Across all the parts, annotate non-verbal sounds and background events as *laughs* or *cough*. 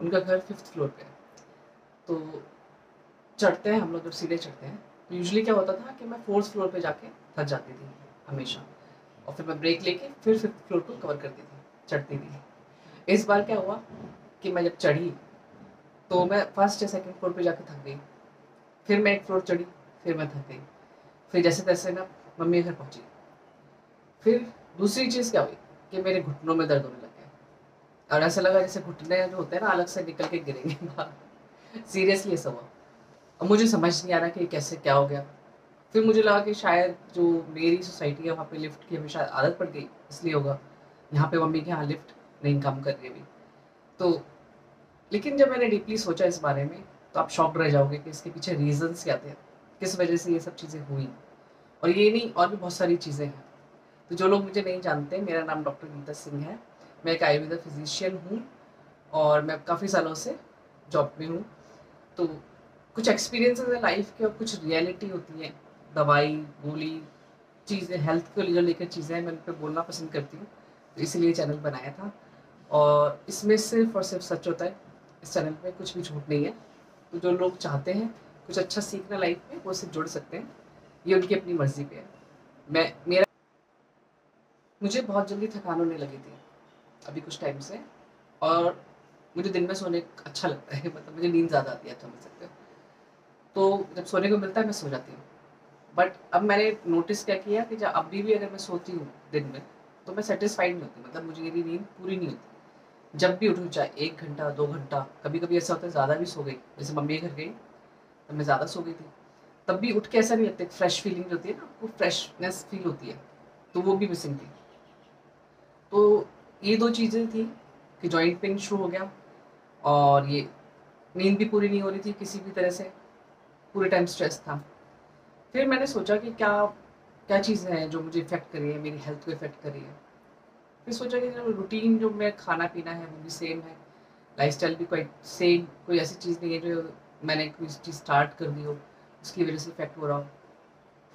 उनका घर fifth floor पे है। तो चढ़ते हैं, हम लोग जब सीधे चढ़ते हैं तो यूजली क्या होता था कि मैं फोर्थ फ्लोर पे जाके थक जाती थी हमेशा। और फिर मैं ब्रेक लेके फिर फिफ्थ फ्लोर को कवर करती थी, चढ़ती थी। इस बार क्या हुआ कि मैं जब चढ़ी तो मैं फ़र्स्ट या सेकेंड फ्लोर पे जाके थक गई। फिर मैं एक फ्लोर चढ़ी, फिर मैं थक गई। फिर जैसे तैसे मैं मम्मी घर पहुँची। फिर दूसरी चीज़ क्या हुई कि मेरे घुटनों में दर्द होने लग। और ऐसा लगा जैसे घुटने जो होते हैं ना, अलग से निकल के गिरेंगे *laughs* बाहर। सीरियसली ऐसा हुआ अब मुझे समझ नहीं आ रहा कि कैसे क्या हो गया। फिर मुझे लगा कि शायद जो मेरी सोसाइटी है, वहाँ पे लिफ्ट की हमेशा आदत पड़ गई, इसलिए होगा। यहाँ पे मम्मी के यहाँ लिफ्ट नहीं काम कर रही अभी। तो लेकिन जब मैंने डीपली सोचा इस बारे में तो आप शॉक रह जाओगे कि इसके पीछे रीजंस क्या थे, किस वजह से ये सब चीज़ें हुई। और ये नहीं, और भी बहुत सारी चीज़ें हैं। तो जो लोग मुझे नहीं जानते, मेरा नाम डॉक्टर गीता सिंह है। मैं एक आयुर्वेदा फिजिशियन हूँ और मैं काफ़ी सालों से जॉब में हूँ। तो कुछ एक्सपीरियंसेस है लाइफ के और कुछ रियलिटी होती है। दवाई, गोली, चीज़ें हेल्थ को जो लेकर चीज़ें मैं उन पर बोलना पसंद करती हूँ। तो इसीलिए चैनल बनाया था। और इसमें सिर्फ़ और सिर्फ़ सच होता है, इस चैनल पे कुछ भी झूठ नहीं है। तो जो लोग चाहते हैं कुछ अच्छा सीखना लाइफ में, वो सिर्फ़ जुड़ सकते हैं। ये उनकी अपनी मर्ज़ी पे है। मैं, मेरा मुझे बहुत जल्दी थकान होने लगी थी। अभी कुछ टाइम से। और मुझे दिन में सोने अच्छा लगता है *laughs* मतलब मुझे नींद ज़्यादा आती है समझ सकते हो। तो जब सोने को मिलता है, मैं सो जाती हूँ। बट अब मैंने नोटिस क्या किया कि जब अभी भी अगर मैं सोती हूँ दिन में तो मैं सेटिस्फाइड नहीं होती मतलब मुझे मेरी नींद पूरी नहीं होती। जब भी उठूँ, चाहे एक घंटा, दो घंटा कभी कभी ऐसा होता है, ज़्यादा भी सो गई। जैसे मम्मी घर गई तो मैं ज़्यादा सो गई थी। तब भी उठ के ऐसा नहीं लगता फ्रेश फीलिंग जो होती है ना, वो फ्रेशनेस फील होती है तो वो भी मिसिंग थी। तो ये दो चीज़ें थी कि जॉइंट पेन शुरू हो गया और ये नींद भी पूरी नहीं हो रही थी किसी भी तरह से। पूरे टाइम स्ट्रेस था। फिर मैंने सोचा कि क्या क्या चीज़ें हैं जो मुझे इफ़ेक्ट कर रही है, मेरी हेल्थ को इफ़ेक्ट कर रही है। फिर सोचा कि जो रूटीन जो मैं खाना पीना है वो भी सेम है। लाइफ भी कोई सेम कोई ऐसी चीज़ नहीं है जो मैंने कोई चीज़ स्टार्ट कर दी हो, उसकी वजह से इफ़ेक्ट हो रहा हो।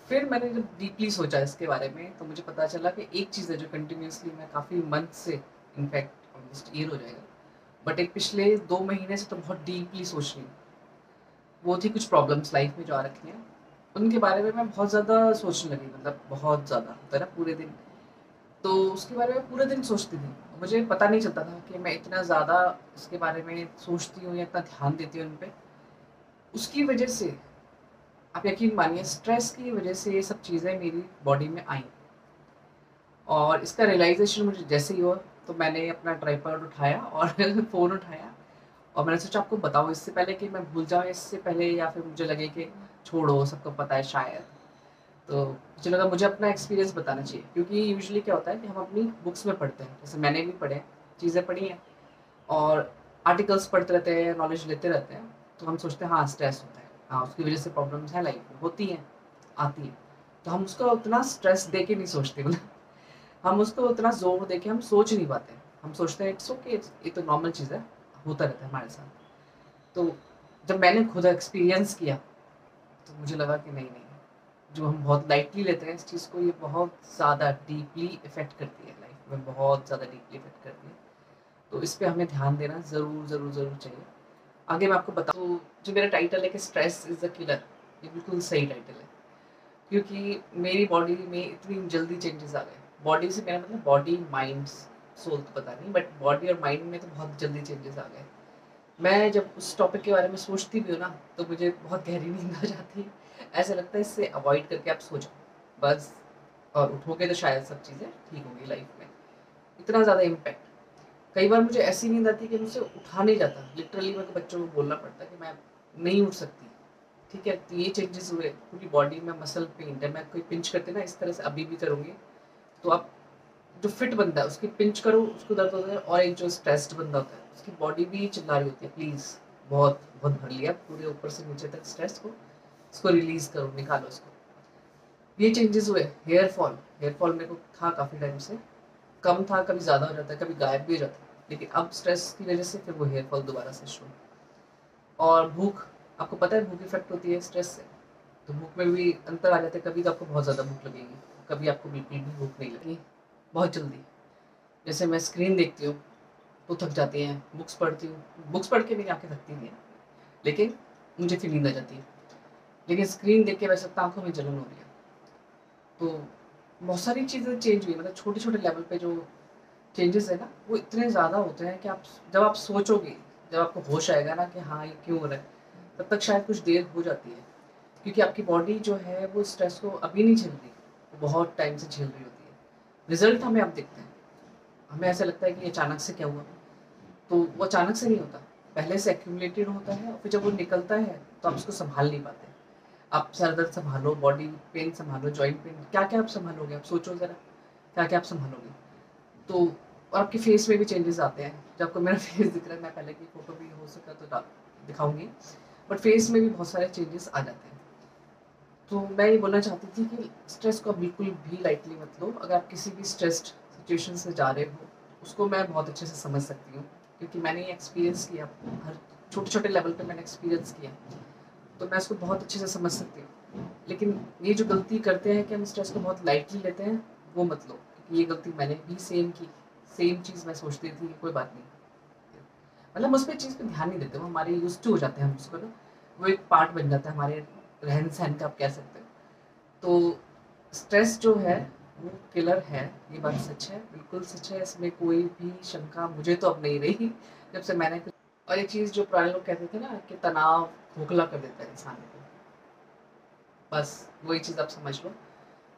फिर मैंने जब डीपली सोचा इसके बारे में तो मुझे पता चला कि एक चीज़ है जो कंटिन्यूसली मैं काफ़ी मंथ से इनफैक्ट ऑलमोस्ट ईयर हो जाएगा। बट एक पिछले दो महीने से तो बहुत डीपली सोच रही हूँ। वो थी कुछ प्रॉब्लम्स लाइफ में जो आ रखी हैं। उनके बारे में मैं बहुत ज़्यादा सोचने लगी मतलब बहुत ज़्यादा, होता है ना, पूरे दिन। तो उसके बारे में पूरे दिन सोचती थी। मुझे पता नहीं चलता था कि मैं इतना ज़्यादा इसके बारे में सोचती हूँ या इतना ध्यान देती हूँ उन पर उसकी वजह से आप यकीन मानिए स्ट्रेस की वजह से ये सब चीज़ें मेरी बॉडी में आई। और इसका रियलाइजेशन मुझे जैसे ही हुआ तो मैंने अपना ट्राईपॉड उठाया और *laughs* फ़ोन उठाया और मैंने सोचा, आपको बताऊँ इससे पहले कि मैं भूल जाऊँ इससे पहले या फिर मुझे लगे कि छोड़ो, सबको पता है शायद। तो मुझे लगा मुझे अपना एक्सपीरियंस बताना चाहिए, क्योंकि यूजली क्या होता है कि हम अपनी बुक्स में पढ़ते हैं, जैसे मैंने भी पढ़े चीज़ें पढ़ी हैं और आर्टिकल्स पढ़ते रहते हैं नॉलेज लेते रहते हैं तो हम सोचते हैं हाँ स्ट्रेस होता है। हाँ उसकी वजह से प्रॉब्लम्स है लाइफ में होती हैं, आती हैं। तो हम उसको उतना स्ट्रेस दे के नहीं सोचते मतलब। हम उसको उतना ज़ोर दे के हम सोच नहीं पाते। हम सोचते हैं इट्स ओके ये तो नॉर्मल चीज़ है, होता रहता है हमारे साथ। तो जब मैंने खुद एक्सपीरियंस किया तो मुझे लगा कि नहीं नहीं, जो हम बहुत लाइटली लेते हैं इस चीज़ को, ये बहुत ज़्यादा डीपली इफ़ेक्ट करती है लाइफ में, बहुत ज़्यादा डीपली इफ़ेक्ट करती है। तो इस पर हमें ध्यान देना ज़रूर ज़रूर ज़रूर चाहिए। आगे मैं आपको बताऊँ, जो मेरा टाइटल है कि स्ट्रेस इज़ द किलर ये बिल्कुल सही टाइटल है। क्योंकि मेरी बॉडी में इतनी जल्दी चेंजेस आ गए। बॉडी से मेरा मतलब बॉडी माइंड सोल तो पता नहीं बट बॉडी और माइंड में तो बहुत जल्दी चेंजेस आ गए। मैं जब उस टॉपिक के बारे में सोचती भी हूँ ना तो मुझे बहुत गहरी नींद आ जाती है। ऐसा लगता है इससे अवॉइड करके आप सो जाओ। बस, और उठोगे तो शायद सब चीज़ें ठीक होंगी लाइफ में। इतना ज़्यादा इम्पैक्ट कई बार मुझे ऐसी नींद आती है कि मुझसे उठा नहीं जाता। लिटरली मेरे बच्चों को बोलना पड़ता कि मैं नहीं उठ सकती। ठीक है? तो ये चेंजेस हुए। पूरी बॉडी में मसल पेंट है मैं कोई पिंच करते ना, इस तरह से अभी भी करूँगी तो आप जो फिट बंदा है, उसकी पिंच करो, उसको दर्द होता है और एक जो स्ट्रेस्ड बंदा होता है, उसकी बॉडी भी चिल्ला रही होती है प्लीज़ बहुत बहुत भर लिया, पूरे ऊपर से नीचे तक स्ट्रेस को, उसको रिलीज़ करो, निकालो उसको। ये चेंजेस हुए। हेयर फॉल हेयर फॉल मेरे को था काफ़ी टाइम से। कम था, कभी ज़्यादा हो जाता है, कभी गायब भी हो जाता है। लेकिन अब स्ट्रेस की वजह से फिर वो हेयर फॉल दोबारा से शुरू और भूख, आपको पता है भूख इफ़ेक्ट होती है स्ट्रेस से। तो भूख में भी अंतर आ जाता है, कभी तो आपको बहुत ज़्यादा भूख लगेगी, कभी आपको बिल्कुल भी भूख नहीं लगेगी। बहुत जल्दी। जैसे मैं स्क्रीन देखती हूँ तो थक जाती हैं बुक्स पढ़ती हूँ। बुक्स पढ़ के मेरी आँखें थकती नहीं है, लेकिन मुझे फिर नींद आ जाती है। लेकिन स्क्रीन देख के वैसे तो आँखों में जलन हो रही है। तो बहुत सारी चीज़ें चेंज हुई मतलब छोटे छोटे लेवल पे जो चेंजेस है ना, वो इतने ज़्यादा होते हैं कि आप जब आप सोचोगे, जब आपको होश आएगा ना कि हाँ ये क्यों हो रहा है, तब तक शायद कुछ देर हो जाती है। क्योंकि आपकी बॉडी जो है, वो स्ट्रेस को अभी नहीं झेल रही बहुत टाइम से झेल रही होती है। रिज़ल्ट हमें अब दिखते हैं। हमें ऐसा लगता है कि अचानक से क्या हुआ? तो वो अचानक से नहीं होता। पहले से एक्यूमुलेटेड होता है और फिर जब वो निकलता है तो आप उसको संभाल नहीं पाते। आप सर दर्द संभालो बॉडी पेन संभालो जॉइंट पेन क्या क्या आप संभालोगे? आप सोचो ज़रा क्या क्या आप संभालोगे? तो और आपके फेस में भी चेंजेस आते हैं। जब आपको मेरा *laughs* फेस दिख रहा है, मैं पहले की फ़ोटो भी हो सका तो दिखाऊँगी। बट फेस में भी बहुत सारे चेंजेस आ जाते हैं। तो मैं ये बोलना चाहती थी कि स्ट्रेस को बिल्कुल भी लाइटली मत लो। अगर आप किसी भी स्ट्रेस्ड सिचुएशन से जा रहे हो, उसको मैं बहुत अच्छे से समझ सकती हूँ। क्योंकि मैंने ये एक्सपीरियंस किया। हर छोटे छोटे लेवल पे मैंने एक्सपीरियंस किया। तो मैं इसको बहुत अच्छे से समझ सकती हूँ। लेकिन ये जो गलती करते हैं कि हम स्ट्रेस को बहुत लाइटली लेते हैं, वो मत लो। ये गलती मैंने भी सेम की सेम चीज़ मैं सोचती थी कोई बात नहीं। मतलब उस पर चीज़ पर ध्यान नहीं देते, वो हमारे यूज़ टू हो जाते हैं हम उसको ना। वो एक पार्ट बन जाता है हमारे रहन सहन का, आप कह सकते हो। तो स्ट्रेस जो है, वो किलर है, ये बात सच है, बिल्कुल सच है। इसमें कोई भी शंका मुझे तो अब नहीं रही। जब से मैंने और एक चीज़ जो पुराने लोग कहते थे ना कि तनाव खोखला कर देता है इंसान को। बस, वही चीज़ आप समझ लो।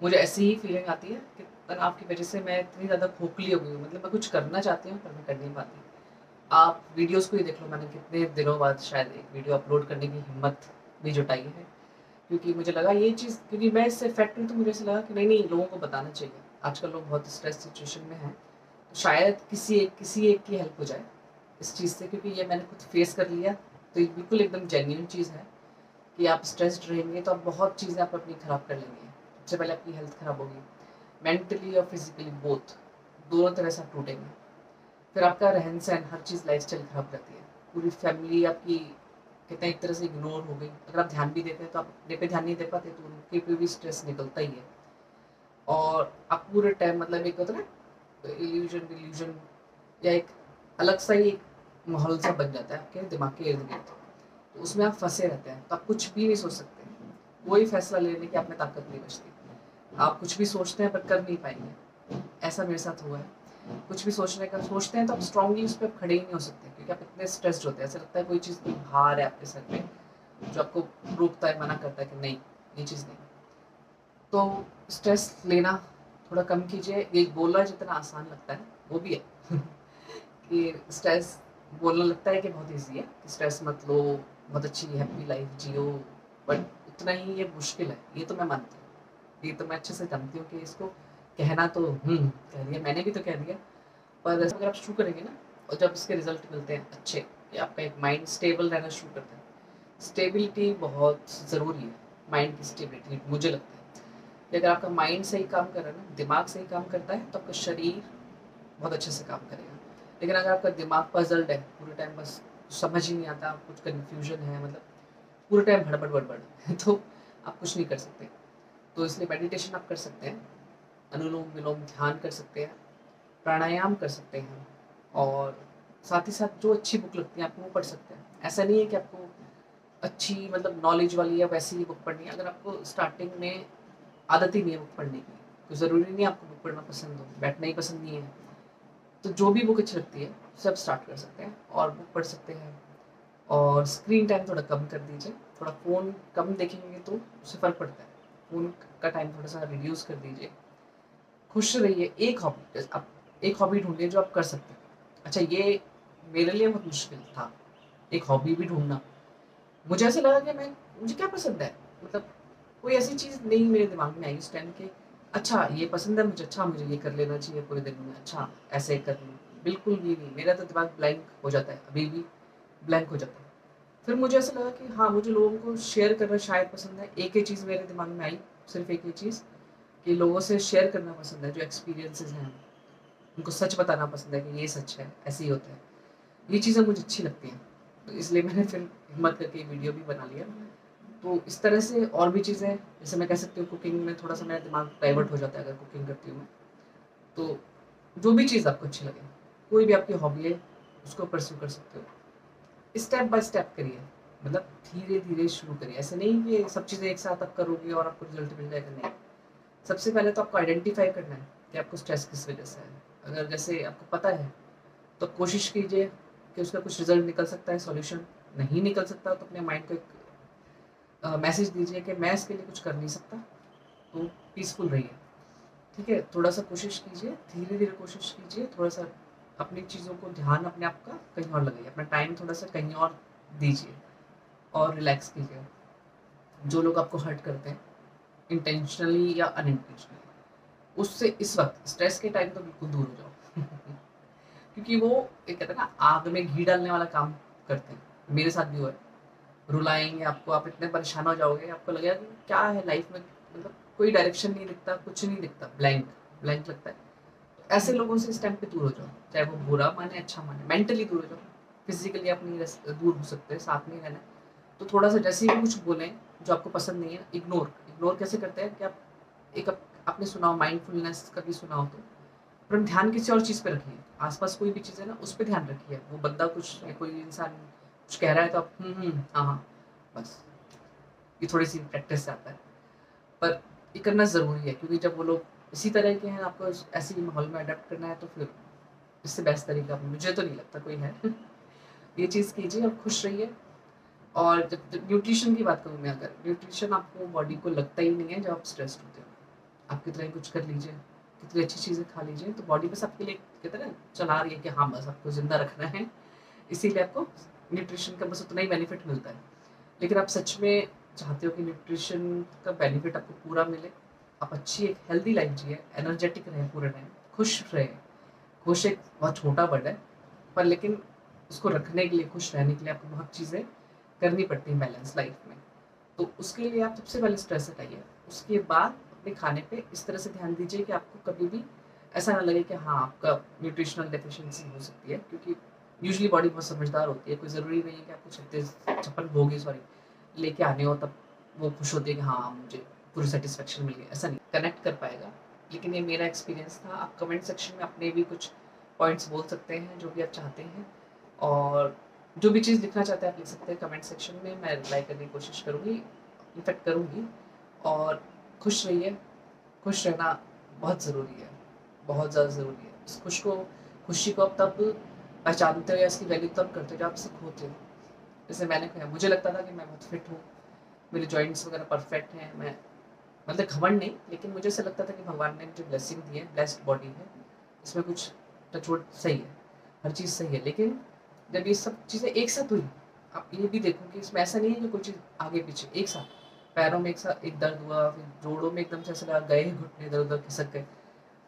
मुझे ऐसी ही फीलिंग आती है कि तनाव की वजह से मैं इतनी ज़्यादा खोखली हो गई हूँ। मतलब मैं कुछ करना चाहती हूँ, पर मैं कर नहीं पाती। आप वीडियोस को ही देख लो मैंने, कितने दिनों बाद शायद एक वीडियो अपलोड करने की हिम्मत भी जुटाई है। क्योंकि मुझे लगा ये चीज़, क्योंकि मैं इससे इफ़ेक्ट हुई तो मुझे ऐसा लगा कि नहीं नहीं, लोगों को बताना चाहिए। आजकल लोग बहुत स्ट्रेस सिचुएशन में हैं। तो शायद किसी एक किसी एक की हेल्प हो जाए। इस चीज़ से, क्योंकि ये मैंने खुद फेस कर लिया। तो ये बिल्कुल एकदम जेन्यून चीज़ है कि आप स्ट्रेस्ड रहेंगे तो आप बहुत चीज़ें आप अपनी ख़राब कर लेंगे। सबसे पहले आपकी हेल्थ ख़राब होगी। मेंटली और फिजिकली बोथ दोनों तरह से आप टूटेंगे। फिर आपका रहन सहन, हर चीज़ लाइफ स्टाइल ख़राब करती है। पूरी फैमिली आपकी, कहते हैं, एक तरह से इग्नोर हो गई। अगर आप ध्यान भी देते हैं तो आप अपने पे ध्यान नहीं दे पाते तो उनके पे भी स्ट्रेस निकलता ही है। और आप पूरे टाइम मतलब एक होता है ना इल्यूजन डिल्यूजन या एक अलग सा ही एक माहौल सा बन जाता है, आपके दिमाग के इर्द गिर्द। तो उसमें आप फंसे रहते हैं तो आप कुछ भी नहीं सोच सकते। कोई फैसला लेने की आप में ताकत नहीं बचती। आप कुछ भी सोचते हैं, पर कर नहीं पाएँगे। ऐसा मेरे साथ हुआ है। कुछ भी सोचने का, सोचते हैं तो आप स्ट्रांगली उस पर खड़े ही नहीं हो सकते, क्योंकि आप इतने स्ट्रेस्ड होते हैं। ऐसा लगता है कोई चीज़ कोई भार है आपके सर पे, जो आपको रोकता है, मना करता है कि नहीं, ये चीज़ नहीं। तो स्ट्रेस लेना थोड़ा कम कीजिए। ये बोलना जितना आसान लगता है, वो भी है। *laughs* कि स्ट्रेस बोलना लगता है कि बहुत ईजी है, कि स्ट्रेस मत लो, बहुत अच्छी हैप्पी लाइफ जियो बट उतना ही ये मुश्किल है, ये तो मैं मानती हूँ। ये तो मैं अच्छे से जानती हूँ कि इसको कहना तो हम्म कह दिया, मैंने भी तो कह दिया, पर अगर आप शुरू करेंगे ना, और जब इसके रिज़ल्ट मिलते हैं अच्छे, या आपका एक माइंड स्टेबल रहना शुरू करता है। स्टेबिलिटी बहुत ज़रूरी है माइंड की स्टेबिलिटी मुझे लगता है। कि अगर आपका माइंड सही काम कर रहा है ना, दिमाग सही काम करता है तो आपका शरीर बहुत अच्छे से काम करेगा। लेकिन अगर आपका दिमाग पजल्ड है, पूरे टाइम बस समझ ही नहीं आता, कुछ कन्फ्यूज़न है मतलब पूरे टाइम भड़बड़ बड़बड़ *laughs* तो आप कुछ नहीं कर सकते। तो इसलिए मेडिटेशन आप कर सकते हैं, अनुलोम विलोम ध्यान कर सकते हैं, प्राणायाम कर सकते हैं, और साथ ही साथ जो अच्छी बुक लगती है, आप वो पढ़ सकते हैं। ऐसा नहीं है कि आपको अच्छी मतलब नॉलेज वाली या वैसी ही बुक पढ़नी है। अगर आपको स्टार्टिंग में आदत ही नहीं है बुक पढ़ने की तो ज़रूरी नहीं आपको बुक पढ़ना पसंद हो। बैठना ही पसंद नहीं है। तो जो भी बुक अच्छी लगती है, सब स्टार्ट कर सकते हैं और बुक पढ़ सकते हैं। और स्क्रीन टाइम थोड़ा कम कर दीजिए। थोड़ा फ़ोन कम देखेंगे तो उससे फ़र्क पड़ता है। फ़ोन का टाइम थोड़ा सा रिड्यूस कर दीजिए। खुश रहिए। एक हॉबी आप एक हॉबी ढूंढिए जो आप कर सकते हैं। अच्छा ये मेरे लिए बहुत मुश्किल था। एक हॉबी भी ढूंढना। मुझे ऐसा लगा कि मैं, मुझे क्या पसंद है? मतलब कोई ऐसी चीज़ नहीं मेरे दिमाग में आई उस टाइम के अच्छा ये पसंद है मुझे अच्छा मुझे ये कर लेना चाहिए पूरे दिन में अच्छा ऐसे कर लूँ। बिल्कुल भी नहीं, मेरा तो दिमाग ब्लैंक हो जाता है, अभी भी ब्लैंक हो जाता है। फिर मुझे ऐसा लगा कि हाँ मुझे लोगों को शेयर करना शायद पसंद है, एक ही चीज़ मेरे दिमाग में आई, सिर्फ़ एक ही चीज़, कि लोगों से शेयर करना पसंद है, जो एक्सपीरियंसेस हैं। उनको सच बताना पसंद है कि ये सच है, ऐसे ही होता है। ये चीज़ें मुझे अच्छी लगती हैं तो इसलिए मैंने फिर हिम्मत करके वीडियो भी बना लिया। तो इस तरह से और भी चीज़ें जैसे मैं कह सकती हूँ कुकिंग में थोड़ा सा मेरा दिमाग डाइवर्ट हो जाता है अगर कुकिंग करती हूँ मैं। तो जो भी चीज़ आपको अच्छी लगे, कोई भी आपकी हॉबी है, उसको परस्यू कर सकते हो। स्टेप बाय स्टेप करिए मतलब धीरे धीरे शुरू करिए। ऐसे नहीं कि सब चीज़ें एक साथ आप करोगे और आपको रिज़ल्ट मिल जाएगा, नहीं। सबसे पहले तो आपको आइडेंटिफाई करना है कि आपको स्ट्रेस किस वजह से है। अगर जैसे आपको पता है तो कोशिश कीजिए कि उसका कुछ रिज़ल्ट निकल सकता है सॉल्यूशन नहीं निकल सकता तो अपने माइंड को एक मैसेज दीजिए कि मैं इसके लिए कुछ कर नहीं सकता तो पीसफुल रहिए। ठीक है? थोड़ा सा कोशिश कीजिए धीरे धीरे कोशिश कीजिए थोड़ा सा अपनी चीज़ों को ध्यान अपने आप का कहीं और लगाइए। अपना टाइम थोड़ा सा कहीं और दीजिए और रिलैक्स कीजिए। जो लोग आपको हर्ट करते हैं इंटेंशनली या अनइंटेंशनली उससे इस वक्त स्ट्रेस के टाइम तो बिल्कुल दूर हो जाओ। *laughs* क्योंकि वो, एक कहते हैं ना, आग में घी डालने वाला काम करते हैं। मेरे साथ भी हुआ है। रुलाएँगे आपको, आप इतने परेशान हो जाओगे, आपको लगेगा कि क्या है लाइफ में? मतलब कोई डायरेक्शन नहीं दिखता, कुछ नहीं दिखता ब्लैंक ब्लैंक लगता है। तो ऐसे लोगों से इस टाइम पे दूर हो जाओ, चाहे वो बुरा माने अच्छा माने मेंटली दूर हो जाओ। फिजिकली आप नहीं दूर हो सकते, साथ में रहना। तो थोड़ा सा जैसे ही कुछ बोलें, जो आपको पसंद नहीं है इग्नोर इग्नोर कैसे करते हैं कि आप एक आपने सुना हो माइंडफुलनेस कभी सुना हो तो पर ध्यान किसी और चीज़ पे रखिए। आसपास कोई भी चीज़ है ना, उस पर ध्यान रखिए। वो बंदा कुछ कोई इंसान कुछ कह रहा है तो आप हम्म हम्म हाँ हाँ बस। ये थोड़ी सी प्रैक्टिस से आता है। पर ये करना ज़रूरी है, क्योंकि जब वो लोग इसी तरह के हैं, आपको ऐसे ही माहौल में अडेप्ट करना है तो फिर इससे बेस्ट तरीका मुझे तो नहीं लगता कोई है। *laughs* ये चीज़ कीजिए और खुश रहिए। और जब न्यूट्रिशन की बात करूँ मैं अगर न्यूट्रिशन आपको बॉडी को लगता ही नहीं है जब आप स्ट्रेस होते हो। आप कितना ही कुछ कर लीजिए, कितनी अच्छी चीज़ें खा लीजिए तो बॉडी बस आपके लिए, कहते हैं चला रही है कि हाँ बस आपको ज़िंदा रखना है। इसीलिए आपको न्यूट्रिशन का बस उतना ही बेनिफिट मिलता है। लेकिन आप सच में चाहते हो कि न्यूट्रिशन का बेनिफिट आपको पूरा मिले, आप अच्छी एक हेल्दी लाइफ जिए एनर्जेटिक रहे पूरे टाइम खुश रहें। खुश एक बहुत छोटा वर्ड है, पर लेकिन उसको रखने के लिए, खुश रहने के लिए आपको बहुत चीज़ें करनी पड़ती हैं बैलेंस लाइफ में। तो उसके लिए आप सबसे पहले स्ट्रेस हटाइए। उसके बाद अपने खाने पे इस तरह से ध्यान दीजिए कि आपको कभी भी ऐसा ना लगे कि हाँ आपका न्यूट्रिशनल डेफिशिएंसी हो सकती है, क्योंकि यूजली बॉडी बहुत समझदार होती है, कोई ज़रूरी नहीं है कि आपको छत्तीस छप्पन भोगी सॉरी लेके आने हो, तब वो खुश होती है कि हाँ मुझे पूरी सेटिस्फेक्शन मिल गई। ऐसा नहीं कनेक्ट कर पाएगा। लेकिन ये मेरा एक्सपीरियंस था, आप कमेंट सेक्शन में अपने भी कुछ पॉइंट्स बोल सकते हैं, जो भी आप चाहते हैं। और जो भी चीज़ लिखना चाहते हैं, आप लिख सकते हैं कमेंट सेक्शन में, मैं रिप्लाई करने की कोशिश करूँगी इफ़ेक्ट करूँगी। और खुश रहिए, खुश रहना बहुत ज़रूरी है, बहुत ज़्यादा ज़रूरी है। खुश को, खुशी को आप तब पहचानते हो या इसकी वैल्यू तब करते हो जब आप इसे खोते हो? जैसे मैंने कहा, मुझे लगता था कि मैं बहुत फिट हूँ, मेरे जॉइंट्स वगैरह परफेक्ट हैं, मैं मतलब घमंड नहीं, लेकिन मुझे ऐसा लगता था कि भगवान ने मुझे ब्लेसिंग दी है ब्लेस्ड बॉडी है। इसमें कुछ टचवुड सही है, हर चीज़ सही है, लेकिन जब ये सब चीज़ें एक साथ हुई, आप ये भी देखो कि इसमें ऐसा नहीं है कि कोई चीज़ आगे पीछे, एक साथ। पैरों में एक साथ एक दर्द हुआ, फिर जोड़ों में एकदम से ऐसा लगा, गए घुटने इधर उधर खिसक गए,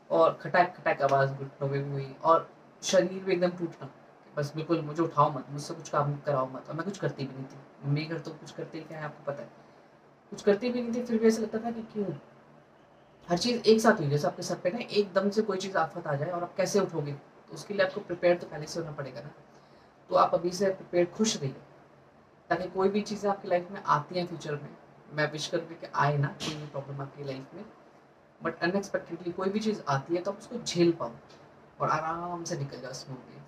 और खटाक खटाक आवाज़ घुटनों में भी हुई, और शरीर भी एकदम टूटना बस बिल्कुल मुझे उठाओ मत, मुझसे कुछ काम कराओ मत। और मैं कुछ करती भी नहीं थी। मम्मी घर तो कुछ करते क्या है, आपको पता है। कुछ करती भी नहीं थी, फिर भी ऐसा लगता था कि क्यों? हर चीज़ एक साथ हुई, जैसे आपके सर पे ना एकदम से कोई चीज़ आफत आ जाए और आप कैसे उठोगे? तो उसके लिए आपको प्रिपेयर तो पहले से होना पड़ेगा ना। तो आप अभी से प्रिपेयर खुश रहिए, ताकि कोई भी चीज़ें आपकी लाइफ में आती हैं फ्यूचर में। मैं विश करूँगी कि आए ना, कोई भी प्रॉब्लम आपकी लाइफ में। बट अनएक्सपेक्टेडली कोई भी चीज़ आती है तो आप उसको झेल पाओ। और आराम से निकल जाओ स्मूथली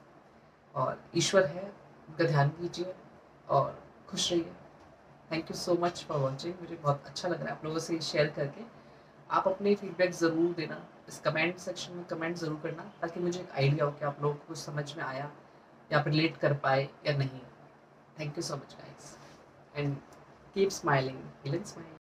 और ईश्वर है, उनका ध्यान कीजिए और खुश रहिए। Thank you so much for watching मुझे बहुत अच्छा लग रहा है आप लोगों से शेयर करके। आप अपने फीडबैक ज़रूर देना। इस कमेंट सेक्शन में कमेंट ज़रूर करना ताकि मुझे एक आइडिया हो कि आप लोगों को कुछ समझ में आया या आप रिलेट कर पाए या नहीं। Thank you so much guys and keep smiling smile